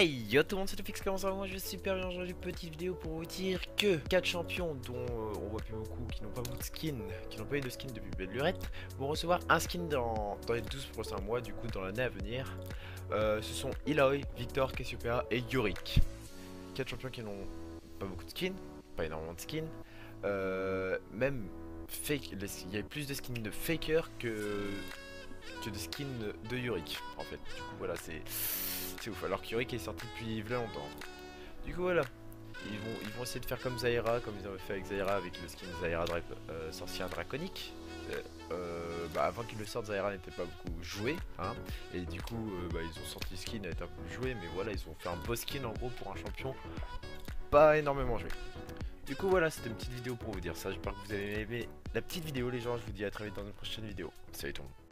Hey yo tout le monde c'est Fix, comment ça va? Moi je vais super bien aujourd'hui petite vidéo pour vous dire que 4 champions dont euh, on voit plus beaucoup qui n'ont pas beaucoup de skin, qui n'ont pas eu de skin depuis belle lurette vont recevoir un skin dans, dans les 12 prochains mois du coup dans l'année à venir. Euh, Ce sont Ilaoi, Victor, Cassiopeia et Yorick. 4 champions qui n'ont pas beaucoup de skin, pas énormément de skin. Euh, Même fake, il y a plus de skins de faker que, que de skins de Yorick en fait Du coup voilà c'est ouf. Alors qu'Yorick est sorti depuis longtemps. Du coup, voilà. Ils vont, ils vont essayer de faire comme Zaira, comme ils avaient fait avec Zaira, avec le skin Zaira euh, sorcière draconique. Euh, euh, bah, avant qu'ils le sortent, Zaira n'était pas beaucoup joué. Hein, et du coup, bah, ils ont sorti le skin, elle était un peu joué. Mais voilà, ils ont fait un beau skin en gros pour un champion pas énormément joué. Du coup, voilà, c'était une petite vidéo pour vous dire ça. J'espère que vous avez aimé la petite vidéo, les gens. Je vous dis à très vite dans une prochaine vidéo. Salut tout le monde.